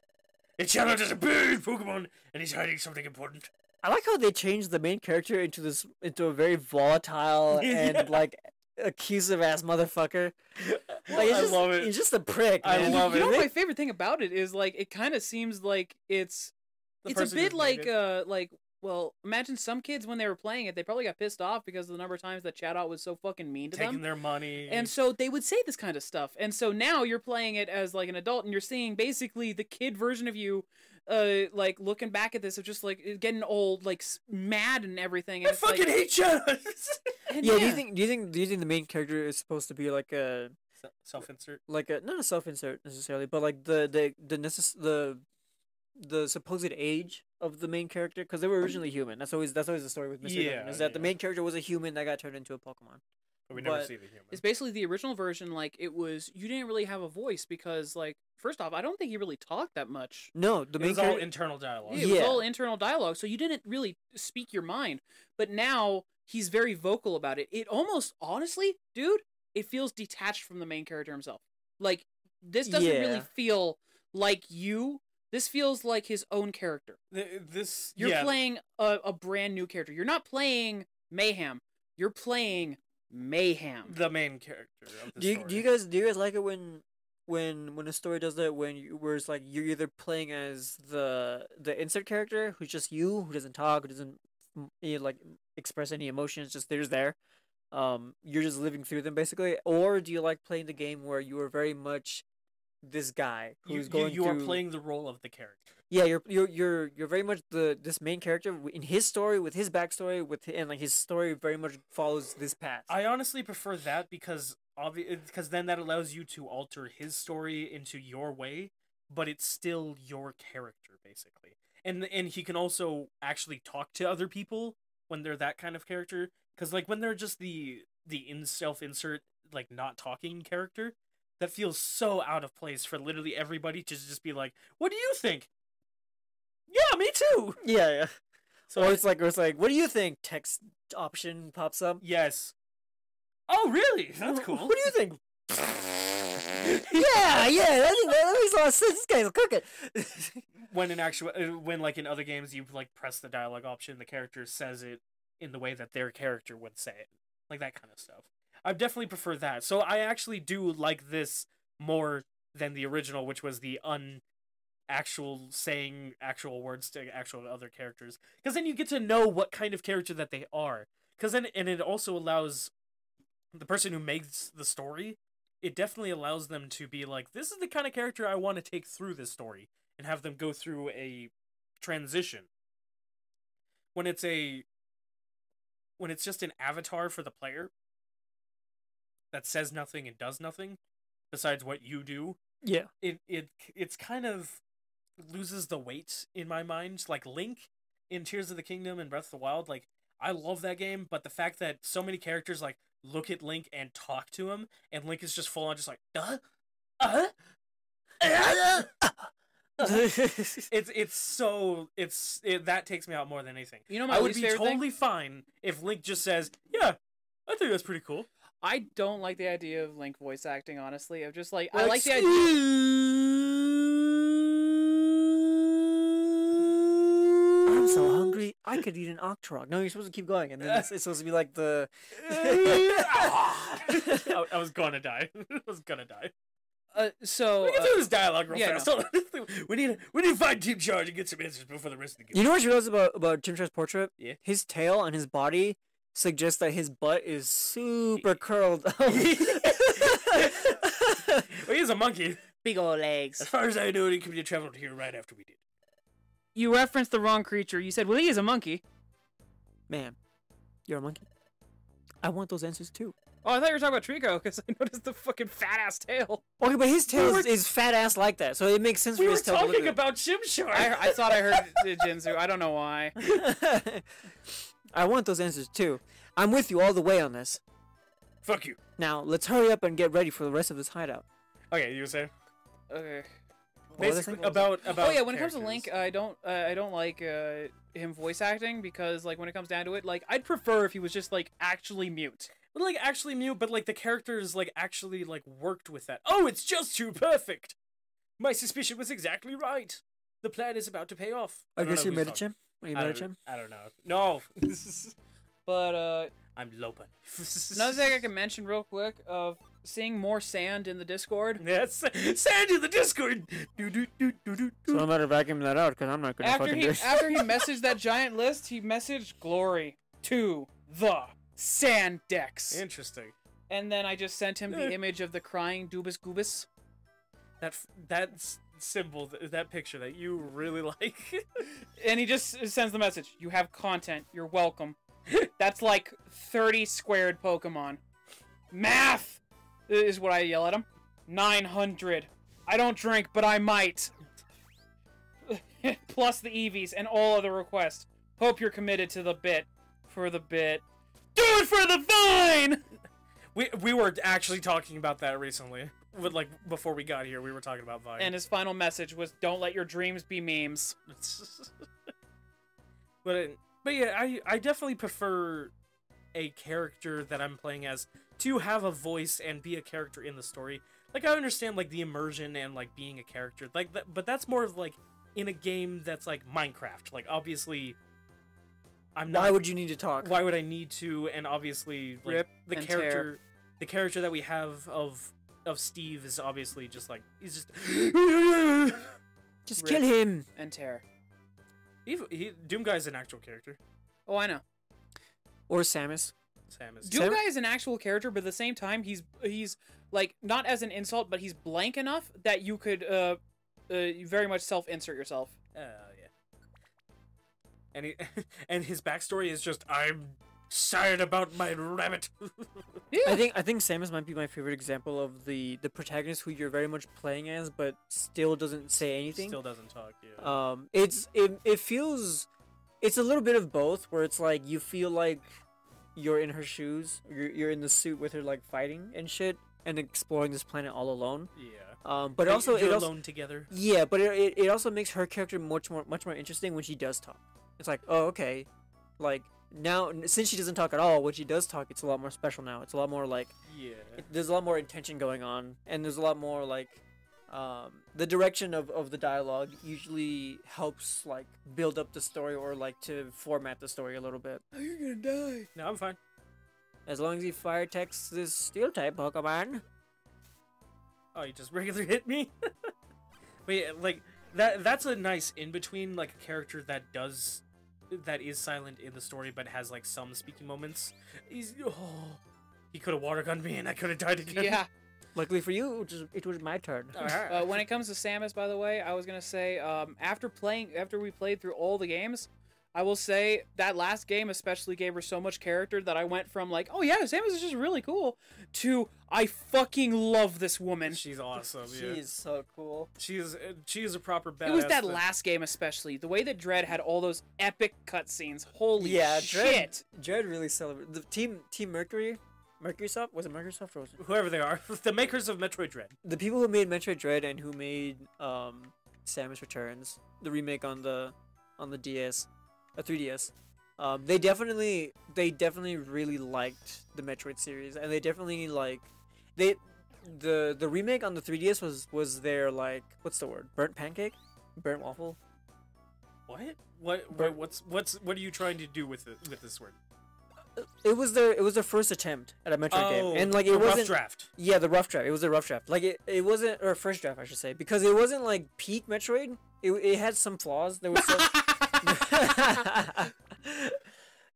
It's Shadow big Pokemon, and he's hiding something important. I like how they changed the main character into this into a very volatile Yeah. and like accusive ass motherfucker. Like it's I just, love it. He's just a prick. I man. love you know it. what my favorite thing about it is like it kind of seems like it's The it's a bit like uh like well imagine some kids when they were playing it they probably got pissed off because of the number of times that Chatot was so fucking mean to taking them Taking their money. and so they would say this kind of stuff and so now you're playing it as like an adult and you're seeing basically the kid version of you uh, like looking back at this of just like getting old, like mad and everything. And I it's like- fucking hate you. and Yeah, do you think do you think do you think the main character is supposed to be like a Self insert. like a not a self insert necessarily, but like the the the necess- the the supposed age of the main character because they were originally human. That's always that's always the story with Mr. Yeah, Dungeon, is that the main character was a human that got turned into a Pokemon. But we never But see the human. It's basically the original version. Like it was, you didn't really have a voice because, like, first off, I don't think he really talked that much. No, the It main was all character. internal dialogue. Yeah, It was all internal dialogue, so you didn't really speak your mind. But now he's very vocal about it. It almost, honestly, dude, it feels detached from the main character himself. Like this doesn't really feel like you. This feels like his own character. This You're yeah, playing a, a brand new character. You're not playing Mayhem. You're playing Mayhem. the main character of the do you story. do you guys do you guys like it when when when a story does that when you where it's like you're either playing as the the insert character who's just you who doesn't talk who doesn't mm, you know, like express any emotions just there's there um you're just living through them basically or do you like playing the game where you are very much this guy who's you, going you are through playing the role of the character. yeah you're you're you're you're very much the this main character in his story with his backstory with and like his story very much follows this path I honestly prefer that because obvi- eh, because then that allows you to alter his story into your way, but it's still your character basically. And and he can also actually talk to other people when they're that kind of character cuz like when they're just the the in self insert like not talking character, that feels so out of place for literally everybody to just be like, "What do you think?" Yeah, me too. yeah yeah So or it's like or it's like what do you think text option pops up yes. Oh, really? That's cool. What do you think? yeah, yeah, that, that makes a lot of sense. This guy's cooking. when in actual uh, when like in other games you like press the dialogue option the character says it in the way that their character would say it like that kind of stuff i definitely prefer that. So i actually do like this more than the original which was the un actual saying actual words to actual other characters. Because then you get to know what kind of character that they are. Because then and it also allows the person who makes the story it definitely allows them to be like this is the kind of character i want to take through this story and have them go through a transition. When it's a when it's just an avatar for the player that says nothing and does nothing besides what you do yeah. it it it's kind of loses the weight in my mind. Like link in tears of the kingdom and breath of the wild like i love that game but the fact that so many characters like look at link and talk to him and link is just full on just like uh? Uh, uh, it's it's so it's it, that takes me out more than anything. You know my i would be totally thing? fine if link just says yeah i think that's pretty cool I don't like the idea of Link voice acting. Honestly, of just like I like the idea. I'm so hungry. I could eat an Octorok. No, you're supposed to keep going, and then it's, it's supposed to be like the. I, I was gonna die i was gonna die Uh, so We can uh, do this dialogue real yeah, fast. Hold on. we need we need to find Team Charm and get some answers before the rest of the game. You know what you realize about about Tim Char's portrait? Yeah. His tail and his body suggest that his butt is super curled. up. well, he's a monkey. big old legs. As far as I know, he could have traveled here right after we did. You referenced the wrong creature. You said, "Well, he is a monkey." Man, you're a monkey. I want those answers too. Oh, I thought you were talking about Treecko because I noticed the fucking fat ass tail. Okay, but his tail were- is, is fat ass like that, so it makes sense We for were his tail to look talking like about Chimchar. I, I thought I heard it, Jinzu. I don't know why. That. I want those answers too. I'm with you all the way on this. Fuck you. Now let's hurry up and get ready for the rest of this hideout. Okay, you were saying Okay. What was I basically about about. Oh yeah, when it comes to. Link, I don't uh, I don't like uh, him voice acting because like when it comes down to it, like I'd prefer if he was just like actually mute. But, like actually mute, but like the characters like actually like worked with that. Oh, it's just too perfect. My suspicion was exactly right. The plan is about to pay off. I don't guess know you made a talking. Chim. Are you I don't. I don't know. No. But uh, I'm Lopan. another thing I can mention real quick of seeing more sand in the Discord. Yes, sand in the Discord. Do, do, do, do, do, So do. I better vacuum that out because I'm not gonna After fucking he do it. after he messaged that giant list, he messaged glory to the sand decks, Interesting. and then I just sent him the image of the crying Dubus Goobus. That f- that's symbol, th- that picture that you really like. and he just sends the message you have content. You're welcome. That's like 30 squared pokemon. Math is what i yell at him. 900 i don't drink but i might. Plus the eevees and all other requests. Hope you're committed to the bit. For the bit. Do it for the vine! We we were actually talking about that recently. With like before we got here, we were talking about Vine. and his final message was don't let your dreams be memes but it, but yeah, I I definitely prefer a character that I'm playing as to have a voice and be a character in the story. Like I understand like the immersion and like being a character like that, but that's more of like in a game that's like Minecraft. Like obviously, I'm not. Why would you need to talk? why would I need to? And obviously, like, Rip the and character, the character that we have of of Steve is obviously just like he's just. Just kill him. and tear he, he, Doom Guy's an actual character. oh i know Or Samus. Samus. Doom Sam- Guy is an actual character, but at the same time, he's he's like not as an insult, but he's blank enough that you could uh, uh very much self-insert yourself. Oh yeah. And he, and his backstory is just I'm sad about my rabbit. I think I think Samus might be my favorite example of the the protagonist who you're very much playing as, but still doesn't say anything. Still doesn't talk. Yeah. Um, it's it, it feels, it's a little bit of both, where it's like you feel like you're in her shoes, you're you're in the suit with her like fighting and shit, and exploring this planet all alone. yeah. Um, but also you're it also alone together. yeah, but it, it, it also makes her character much more much more interesting when she does talk. It's like oh okay, like now since she doesn't talk at all, when she does talk, it's a lot more special now. It's a lot more like Yeah. it, there's a lot more intention going on and there's a lot more like um, the direction of, of the dialogue usually helps like build up the story or like to format the story a little bit Oh, you're gonna die. No, I'm fine. as long as he fire texts this steel type pokemon Oh, you just regular hit me. but yeah, like that. That's a nice in between, like a character that does that is silent in the story, but has like some speaking moments. He's oh, he could have water gunned me, and I could have died again. Yeah. luckily for you it was, it was my turn Alright. Uh, when it comes to Samus, by the way, I was gonna say um, after playing after we played through all the games. I will say that last game especially gave her so much character that I went from like, oh yeah, Samus is just really cool, to I fucking love this woman. She's awesome. she Yeah. is so cool She is. uh, She is a proper badass. It was that that- last game especially. The way that Dread had all those epic cutscenes. Holy yeah shit! Dread, Dread really celebrated the team team mercury mercury soft was it mercury soft or was it Whoever they are, the makers of Metroid Dread. the people who made Metroid Dread and who made um, Samus Returns, the remake on the on the DS, a 3DS, um, they definitely they definitely really liked the Metroid series, and they definitely like they the the remake on the 3DS was was their like what's the word burnt pancake, burnt waffle. What? What? Wait, what's what's what are you trying to do with it with this word? It was their it was their first attempt at a Metroid game, and like Oh, it wasn't draft. Yeah, the rough draft. It was a rough draft. Like it, it wasn't or first draft, I should say, because it wasn't like peak Metroid. It, it had some flaws. There was some.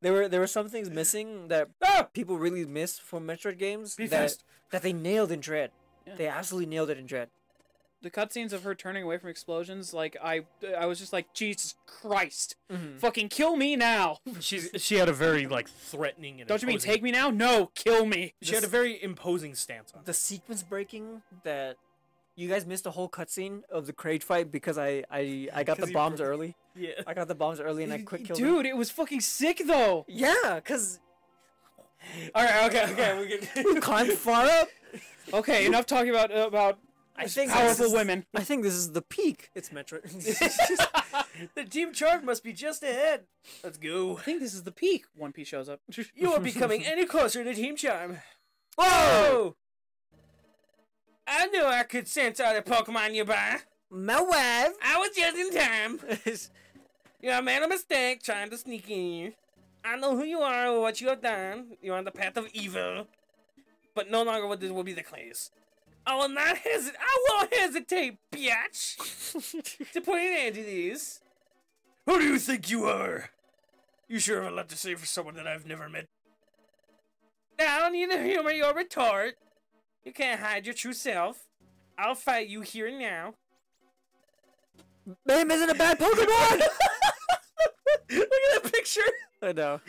there were there were some things missing that Ah! people really miss from Metroid games Be that fast. that they nailed in Dread. Yeah. They absolutely nailed it in Dread. The cutscenes of her turning away from explosions, like I, I was just like, Jesus Christ, Mhm. fucking kill me now! She's she had a very like threatening and Don't you mean take me now? No, kill me. She had a very imposing stance on. The sequence breaking that you guys missed a whole cutscene of the Kraid fight because I I, I got the bombs bro- early. Yeah. I got the bombs early and I quick killed them. Dude, it was fucking sick though. Yeah, cause All right. Okay. Okay. We we can. climbed far up. Okay, enough talking about about I think powerful is- women. I think this is the peak. It's Metroid. the Team Charm must be just ahead. Let's go. I think this is the peak. One Piece shows up. You won't be coming any closer to Team Charm. Whoa! I knew I could sense other Pokemon nearby. My wife. I was just in time. You know, I made a mistake trying to sneak in. I know who you are or what you have done. You're on the path of evil. But no longer will this will be the case. I will not hesitate. I won't hesitate, bitch, to put an end to this. Who do you think you are? You sure have a lot to say for someone that I've never met. Now, I don't need to humor your retort. You can't hide your true self. I'll fight you here and now. Mayhem isn't a bad Pokemon. Look at that picture. I know.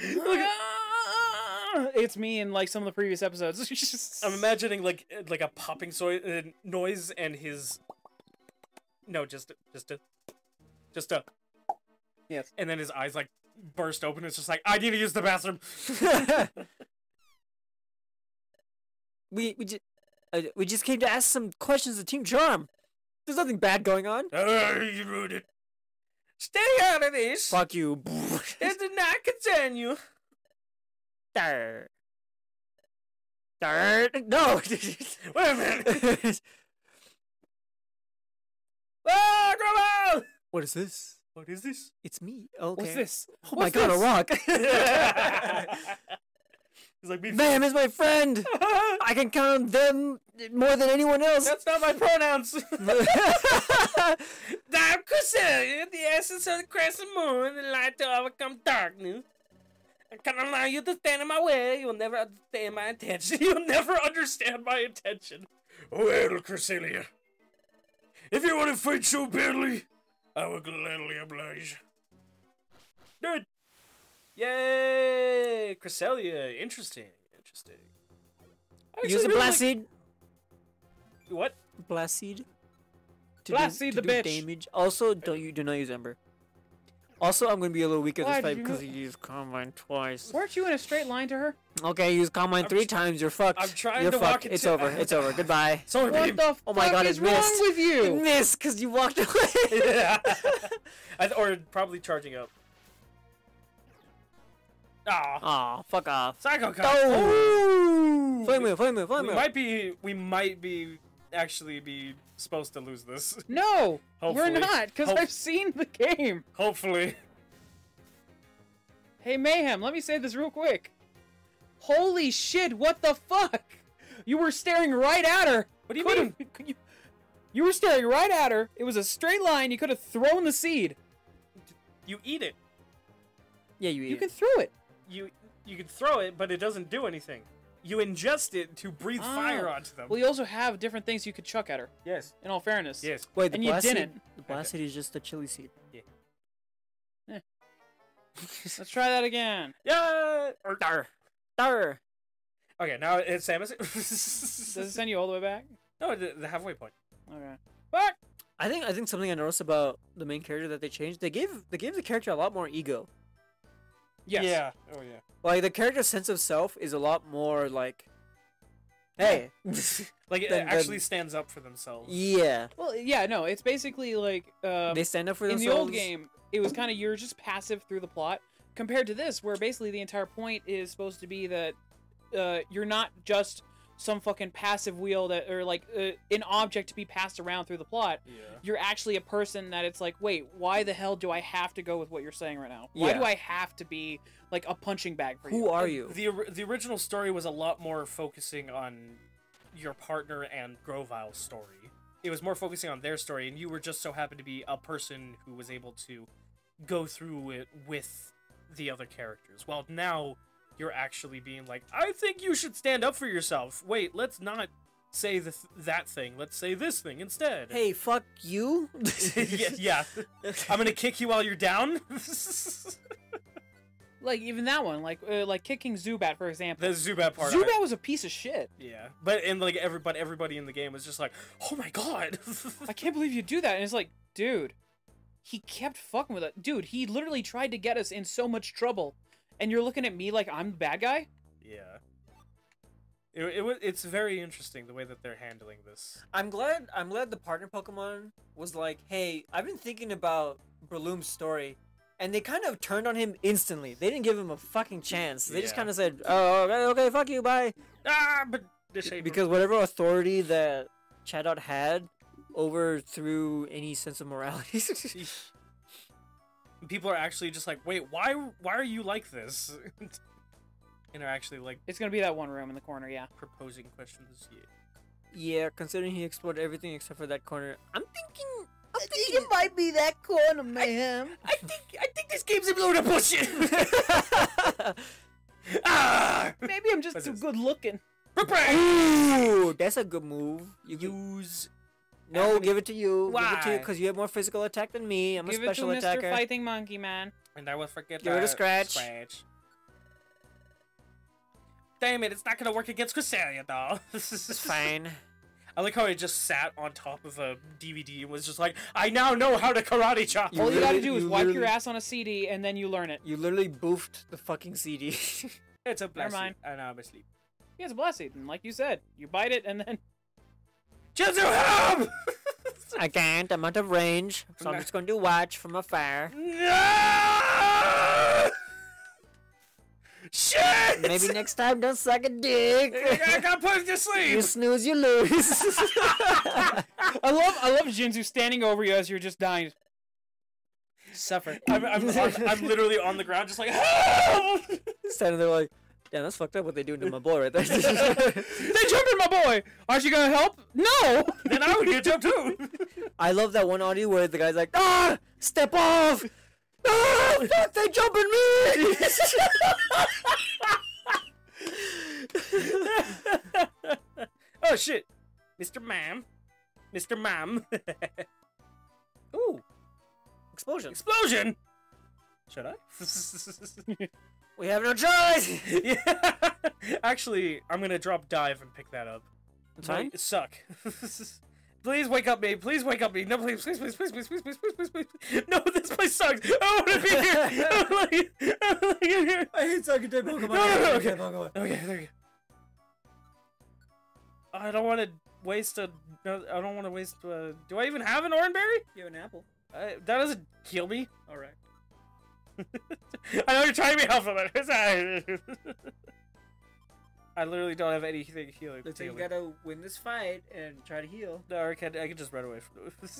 it's me in like some of the previous episodes. Just- I'm imagining like like a popping so- uh, noise and his. No, just just a, just a. Yes. And then his eyes like burst open. It's just like I need to use the bathroom. we we just uh, we just came to ask some questions of Team Charm. There's nothing bad going on. Ah, you ruined it. Stay out of this. Fuck you. It did not concern you. Dirt. Dirt. No. Wait a minute. ah, Grandma! what is this? What is this? It's me. Okay. What's this? Oh my What's god, this? a rock. He's like, be Mayhem is my friend. I can count on them more than anyone else. That's not my pronouns. I'm Cresselia, uh, the essence of the crescent moon, the light to overcome darkness. I can't allow you to stand in my way. You'll never understand my intention. You'll never understand my intention. Well, Cresselia, if you want to fight so badly, I will gladly oblige. Good. Yay, Cresselia. Interesting. Interesting. I Use a actually really blast like- What? Blast seed. To Blast do, seed to the do bitch. damage. Also, don't you do not use Ember. Also, I'm gonna be a little weaker Why this fight because mo- you used Combine twice. Weren't you in a straight line to her? Okay, use Combine I'm three times. You're fucked. I'm trying You're to fucked. walk It's into- over. It's over. Goodbye. Sorry, What babe. the Oh my God, is it wrong with You you? missed because you walked away. yeah. I th- or probably charging up. Ah, Aw, fuck off. Psycho Cut. Oh! Flame we, wheel, flame wheel, flame we might be, we might be actually be supposed to lose this. No, Hopefully. we're not, because Hope- I've seen the game. Hopefully. Hey, Mayhem, let me say this real quick. Holy shit, what the fuck? You were staring right at her. What do you Could've- mean? You, you were staring right at her. It was a straight line. You could have thrown the seed. You eat it. Yeah, you eat You it. can throw it. You you can throw it, but it doesn't do anything. You ingest it to breathe Ah. fire onto them. Well, you also have different things you could chuck at her. yes. In all fairness. Yes. Wait, the and you blast seed- didn't. The blast seed is just a chili seed. Yeah. Let's try that again. Yeah. Or dar. Dar. Okay, now it's Samus. Does it send you all the way back? no, the, the halfway point. Okay. Fuck. I think I think something I noticed about the main character that they changed, they gave they gave the character a lot more ego. Yes. Yeah. Oh yeah. Like the character's sense of self is a lot more like, hey, Like it Then- then- actually stands up for themselves. yeah, Well, yeah, no, it's basically like um, they stand up for themselves. in the old game, it was kind of you're just passive through the plot. Compared to this, where basically the entire point is supposed to be that uh, you're not just some fucking passive wheel that or like uh, an object to be passed around through the plot. Yeah. You're actually a person that it's like, wait, why the hell do I have to go with what you're saying right now? Why Yeah. do I have to be like a punching bag for you? Who are you? The the original story was a lot more focusing on your partner and Grovyle's story. It was more focusing on their story, and you were just so happened to be a person who was able to go through it with the other characters. Well, now you're actually being like, I think you should stand up for yourself. Wait, let's not say the th- that thing. Let's say this thing instead. Hey, fuck you. yeah, yeah. I'm gonna kick you while you're down. Like even that one, like uh, like kicking Zubat for example. the Zubat part. I- Zubat was a piece of shit. Yeah, but and like everybody, everybody in the game was just like, "Oh my god!" I can't believe you do that. And it's like, dude, he kept fucking with it. Dude, he literally tried to get us in so much trouble. And you're looking at me like I'm the bad guy? yeah, it, it was. It's very interesting the way that they're handling this. I'm glad. I'm glad the partner Pokemon was like, "Hey, I've been thinking about Breloom's story," and they kind of turned on him instantly. They didn't give him a fucking chance. They just kind of said, "Oh, okay, okay, fuck you, bye." Ah, but disable. Because whatever authority that Chatot had over overthrew any sense of morality. people are actually just like, "Wait, why? Why are you like this?" and are actually like It's gonna be that one room in the corner, yeah. proposing questions. Yeah. yeah, considering he explored everything except for that corner, I'm thinking. I'm thinking it might be that corner, mayhem. I think I think this game's a load of bullshit. ah! Maybe I'm just What's too this? good looking. Ooh, that's a good move. You can Use No, Anthony- give it to you. Give it to you because you have more physical attack than me. I'm Give a special it to Mr. attacker. Fighting Monkey Man. And I will forget Give it a scratch. scratch. Damn it, it's not gonna work against Cresselia, though. This is fine. I like how I just sat on top of a DVD and was just like, I now know how to karate chop. You All you gotta do is you wipe your ass on a CD and then you learn it. You literally boofed the fucking CD. It's a blessing. mind. And I'm asleep. Yeah, it's a blessing. And like you said, you bite it and then Jutsu help! I can't. I'm out of range, so I'm just going to watch from afar. no! Shit! Maybe next time, don't suck a dick. I got put to sleep. you snooze, you lose. I love I love Jinzu standing over you as you're just dying. Suffer. I'm, I'm, I'm, I'm literally on the ground, just like help! Standing there like, damn, that's fucked up what they doing to my boy right there. they jumped in my boy. Aren't you gonna help? No. then I would get jumped too. I love that one audio where the guy's like, ah, step off. Ah, fuck, they jumping me. oh shit, Mr. Ma'am, Mr. Ma'am. Ooh, Explosion. explosion! Should I? We have no choice. yeah. Actually, I'm gonna drop dive and pick that up. That's fine. Might suck. please wake up me. Please wake up me. No, please, please, please, please, please, please, please, please, please, please. No, this place sucks. I want to be here. I want to I wanna get here. I hate sucking dead Pokemon. No, no, no, okay. Okay, there you go. I don't want to waste a. No, I don't want to waste. Uh, do I even have an orange berry? You have an apple. Uh, that doesn't kill me. All right. I know you're trying to be helpful, but I literally don't have anything healing. Looks like you healing. gotta win this fight and try to heal. No, I can, I can just run away from it.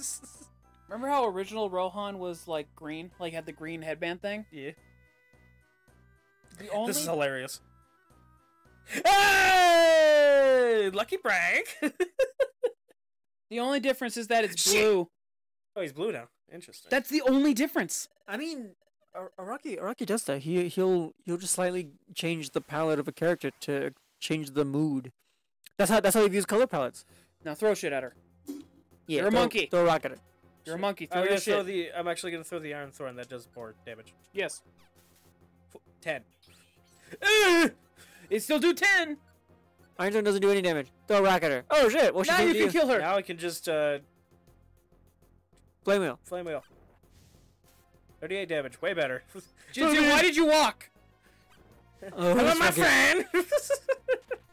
Remember how original Rohan was like green, like had the green headband thing? yeah. The only This is hilarious. Hey! Lucky break! the only difference is that it's Shit. blue. oh, he's blue now. Interesting. That's the only difference. I mean, Ar- Araki Araki does that. He he'll he'll just slightly change the palette of a character to change the mood. That's how that's how he views color palettes. Now throw shit at her. Yeah, You're a monkey. Throw a rock at her. You're a monkey. Throw I'm your gonna throw the. I'm actually gonna throw the iron thorn that does more damage. Yes. F- Ten. It still do ten. Iron Stone doesn't do any damage. Throw a rock at her. Oh shit! What she Now you can you? kill her. Now I can just uh Flame wheel. flame wheel. Thirty-eight damage. Way better. Jinzu, why did you walk? Oh, Hello, this my friend.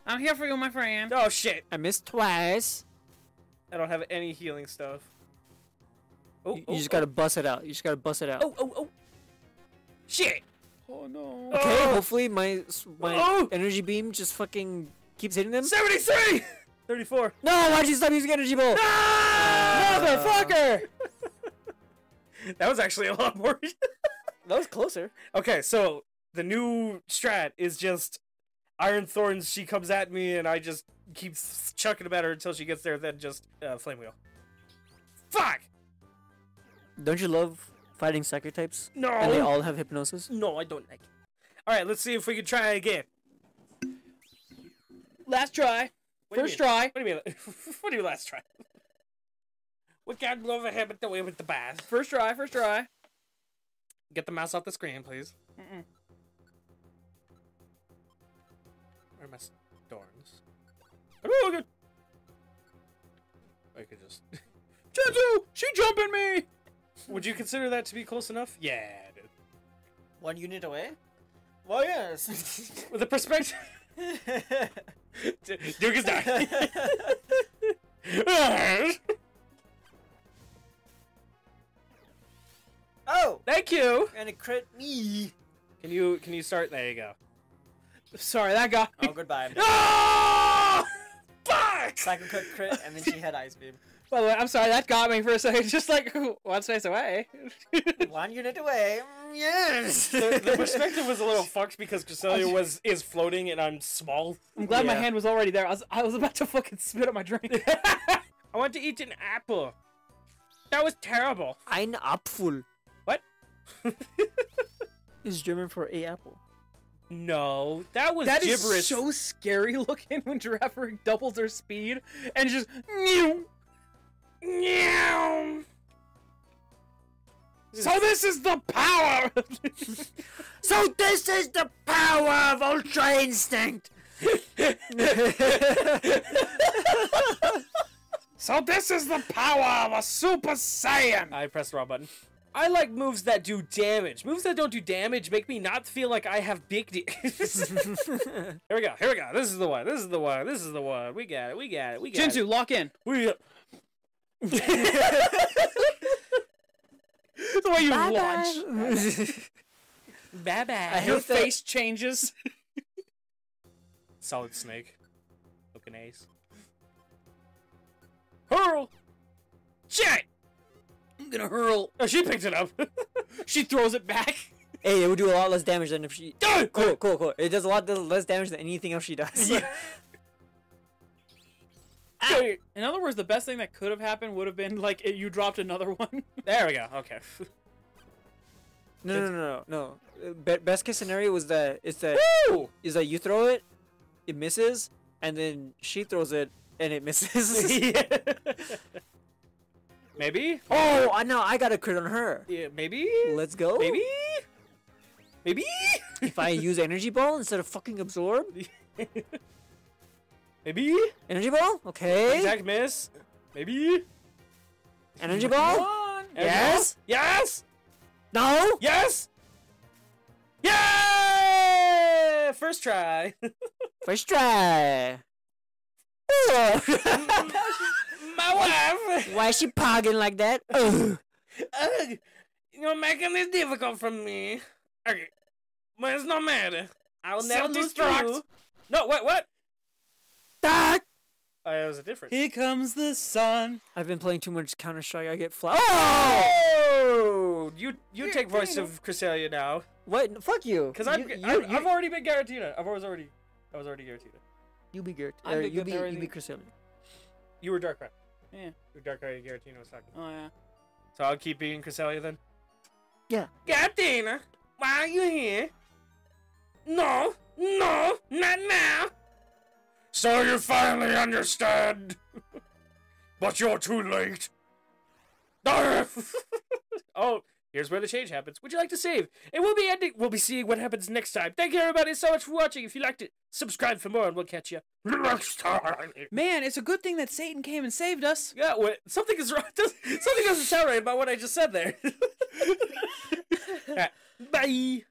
I'm here for you, my friend. oh shit! I missed twice. I don't have any healing stuff. Oh, You, oh, you just oh. gotta bust it out. You just gotta bust it out. Oh, oh, oh. Shit! Oh no. Okay, Oh. hopefully my my Oh. energy beam just fucking keeps hitting them. 73! 34. No, why'd you stop using energy bolt? Motherfucker! that was actually a lot more. That was closer. okay, so the new strat is just Iron Thorns. She comes at me, and I just keep chucking them at her until she gets there, then just uh, Flame Wheel. Fuck! Don't you love fighting psychic types? No! And they all have hypnosis. No, I don't like it. Alright, let's see if we can try again. Last try. What you First mean? try. What do you mean? what do you mean last try? We can't go over here but the way with the bass. First try. First try. Get the mouse off the screen, please. Mm-mm. Where are my storms? Oh, good. I could just. Jinzu, she jumping me. Would you consider that to be close enough? Yeah, dude. One unit away? Well, yes. With the perspective. Duke is dying. Oh, Thank you. and it crit me. Can you can you start? There you go. Sorry, that got me. Oh, goodbye. Oh! Fuck! Psycho crit crit, and then she had ice beam. By the way, I'm sorry, that got me for a second. Just like one space away. One unit away. Mm, Yes. the, the perspective was a little fucked because Cresselia was is floating and I'm small. I'm glad my hand was already there. I was, I was about to fucking spit up my drink. I want to eat an apple. That was terrible. Ein Apfel What? is German for a apple. No, that was That is gibberish. so scary looking when Giraffe doubles her speed and just. Mew. Meow. So this is the power. So this is the power of Ultra Instinct. so this is the power of a Super Saiyan. I pressed the wrong button. I like moves that do damage. Moves that don't do damage make me not feel like I have big d- Here we go. Here we go. This is the one. This is the one. This is the one. We got it. We got it. We got Jinzu, it. Jinzu, lock in. We the way you launch. bye bye. I Your hate that- face changes. Solid snake. Looking ace. Hurl. Shit. I'm gonna hurl. Oh, she picks it up. She throws it back. Hey, it would do a lot less damage than if she. Go! Cool, cool, cool. It does a lot less damage than anything else she does. Go. In other words, the best thing that could have happened would have been like it, you dropped another one. There we go. Okay. No, no, no, no, no. Uh, Be- best case scenario was that it's that Woo! is that you throw it, it misses, and then she throws it and it misses. Maybe. oh, I know. I got a crit on her. Yeah, maybe. Let's go. Maybe. Maybe. If I use energy ball instead of fucking absorb Maybe. energy ball, okay. Exact miss. Maybe. Energy ball. Yes. Yes. No. Yes. Yeah! First try. First try. My wife. Why is she pogging like that? Ugh. Ugh, you're making this difficult for me. Okay, but it's no matter. I will never lose Self-destruct. you. No, wait, what? Ah! Oh, it was a difference. Here comes the sun. I've been playing too much Counter Strike. I get flat. Oh! You you Yeah, take voice of Cresselia now, What? Fuck you. because I'm, you, I'm, you, you, I've already been Giratina. I've always already, I was already Giratina. you be Gert. I'm you be you be Cresselia. You were Darkrai. Yeah. You were Darkrai and Giratina was second. Oh yeah. So I'll keep being Cresselia then. Yeah. Garatina, why are you here? No, no, not now. So you finally understand, but you're too late. oh, here's where the change happens. Would you like to save? And we'll be ending. We'll be seeing what happens next time. Thank you everybody so much for watching. If you liked it, subscribe for more, and we'll catch you next time. Man, it's a good thing that Satan came and saved us. Yeah, wait, something is wrong. Something doesn't sound right about what I just said there. Alright, Bye.